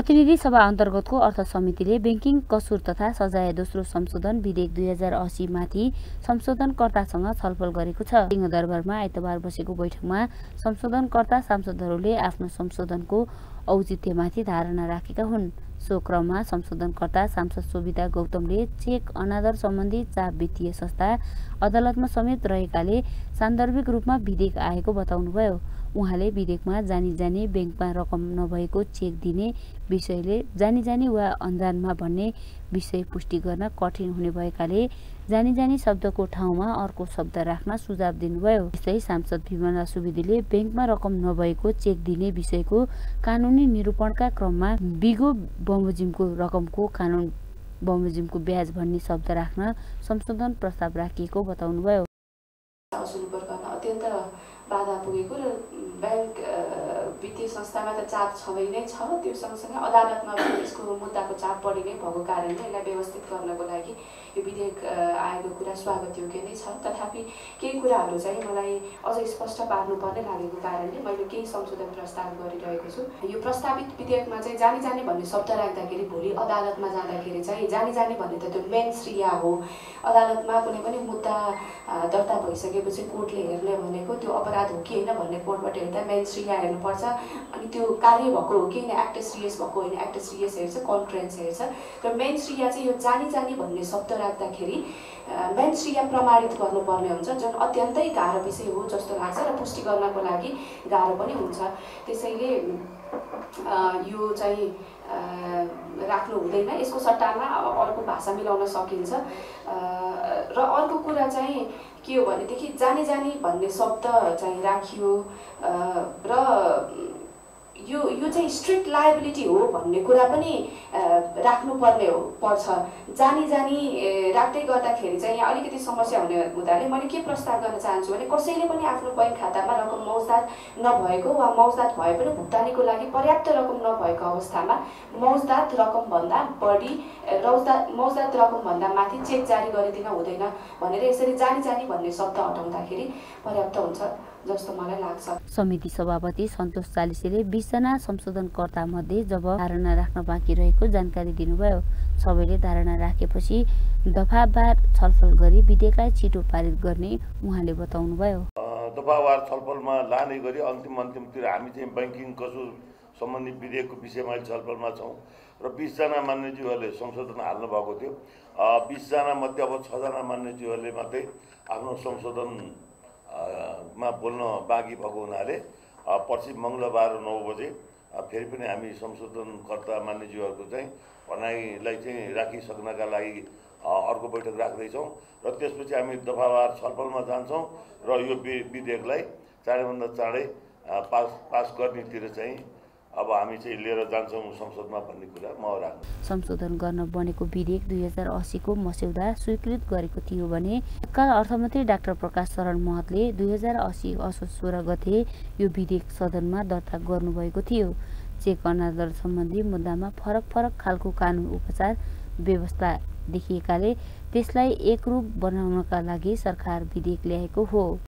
प्रतिनिधि सभा अन्तर्गतको अर्थ समितिले ब्याङ्किङ कसुर तथा सजाय दोस्रो संशोधन विधेयक दुई हजार असीमाथि संशोधनकर्तासँग छलफल गरेको छ। सिंहदरबारमा आइतबार बसेको बैठकमा संशोधनकर्ता सांसदहरूले आफ्नो संशोधनको औचित्यमाथि धारणा राखेका हुन्। सो क्रममा संशोधनकर्ता सांसद सोभिता गौतमले चेक अनादर सम्बन्धी चाप वित्तीय संस्था अदालतमा समेत रहेकाले सान्दर्भिक रूपमा विधेयक आएको बताउनुभयो। उहाँले विधेयकमा जानी जाने ब्याङ्कमा रकम नभएको चेक दिने विषयले जानी जानी वा अन्जानमा भन्ने विषय पुष्टि गर्न कठिन हुने भएकाले जानी जानी शब्दको ठाउँमा अर्को शब्द राख्न सुझाव दिनुभयो। यस्तै सांसद विमला सुवेदीले ब्याङ्कमा रकम नभएको चेक दिने विषयको कानुनी निरूपणका क्रममा बिगो बमोजिमको रकमको कानुन बमोजिमको ब्याज भन्ने शब्द राख्न संशोधन प्रस्ताव राखिएको बताउनुभयो। बाधा पुगेको र ब्याङ्क वित्तीय संस्थामा त चाप छँदै नै छ त्यो सँगसँगै अदालतमा पनि यसको मुद्दाको चाप बढी नै भएको कारणले यसलाई व्यवस्थित गर्नको लागि यो विधेयक आएको कुरा स्वागत योग्य नै छ। तथापि केही कुराहरू चाहिँ मलाई अझै स्पष्ट पार्नुपर्ने लागेको कारणले मैले केही संशोधन प्रस्ताव गरिरहेको छु। यो प्रस्तावित विधेयकमा चाहिँ जानी जाने भन्ने शब्द राख्दाखेरि भोलि अदालतमा जाँदाखेरि चाहिँ जानी जाने भन्ने त त्यो मेन श्रिया हो। अदालतमा कुनै पनि मुद्दा दर्ता भइसकेपछि कोर्टले हेर्ने भनेको त्यो अपराध हो कि होइन भन्ने कोर्टबाट हेर्दा श्रिया हेर्नुपर्छ। अनि त्यो कार्य भएको हो कि होइन एक्ट सिरियस भएको होइन एक्ट सिरियस हेर्छ कन्फ्रेन्स हेर्छ। र श्रिया चाहिँ यो जानी जानी भन्ने शब्द राख्दाखेरि श्रिया प्रमाणित गर्नुपर्ने हुन्छ जुन अत्यन्तै गाह्रो विषय हो जस्तो लाग्छ र पुष्टि गर्नको लागि गाह्रो पनि हुन्छ। त्यसैले यो चाहिँ राख्नु हुँदैन। यसको सट्टामा अर्को भाषा मिलाउन सकिन्छ। र अर्को कुरा चाहिँ के हो भनेदेखि जानी जानी भन्ने शब्द चाहिँ राखियो। र यो यो चाहिँ स्ट्रिक्ट लाइबिलिटी हो भन्ने कुरा पनि राख्नुपर्ने हो पर्छ। जानी जानी राख्दै गर्दाखेरि चाहिँ यहाँ अलिकति समस्या हुने हुँदाले मैले के प्रस्ताव गर्न चाहन्छु भने कसैले पनि आफ्नो बैङ्क खातामा रकम मौजदात नभएको वा मौजदात भए पनि भुक्तानीको लागि पर्याप्त रकम नभएको अवस्थामा मौजदात रकमभन्दा बढी रौजदात मौजदात रकमभन्दा माथि चेक जारी गरिदिन हुँदैन भनेर यसरी जानी जानी भन्ने शब्द हटाउँदाखेरि पर्याप्त हुन्छ। जस्तो मलाई लाग्छ। समिति सभापति सन्तोष चालिसेले बिसजना संशोधनकर्ता मध्ये जब धारणा राख्न बाँकी रहेको जानकारी दिनुभयो। सबैले धारणा राखेपछि दफावार छलफल गरी विधेयकलाई छिटो पारित गर्ने उहाँले बताउनुभयो। दफावार छलफलमा लाने गरी अन्तिम अन्तिमतिर हामी चाहिँ ब्याङ्किङ कसो सम्बन्धी विधेयकको विषयमा छलफलमा छौँ र बिसजना मान्यज्यूहरूले संशोधन हाल्नु भएको थियो। बिसजना मध्ये अब छजना मान्यज्यूहरूले मात्रै आफ्नो संशोधन मा बोल्न बाँकी भएको हुनाले पर्सि मङ्गलबार नौ बजे फेरि पनि हामी संशोधनकर्ता मान्यज्यूहरूको चाहिँ भनाइलाई चाहिँ राखिसक्नका लागि अर्को बैठक राख्दैछौँ र त्यसपछि हामी दफावार छलफलमा जान्छौँ र यो विधेयकलाई चाँडैभन्दा चाँडै पास पास गर्नेतिर चाहिँ अब हामी चाहिँ लिएर जान्छौँ संसदमा भन्ने कुरा म राख्छु। संशोधन गर्न बनेको विधेयक दुई हजार असीको मस्यौदा स्वीकृत गरेको थियो भने तत्काल अर्थमन्त्री डाक्टर प्रकाश शरण महतले दुई हजार असी असोज सोह्र गते यो विधेयक सदनमा दर्ता गर्नुभएको थियो। चेक अनादर सम्बन्धी मुद्दामा फरक फरक खालको कानुन उपचार व्यवस्था देखिएकाले त्यसलाई एकरूप बनाउनका लागि सरकार विधेयक ल्याएको हो।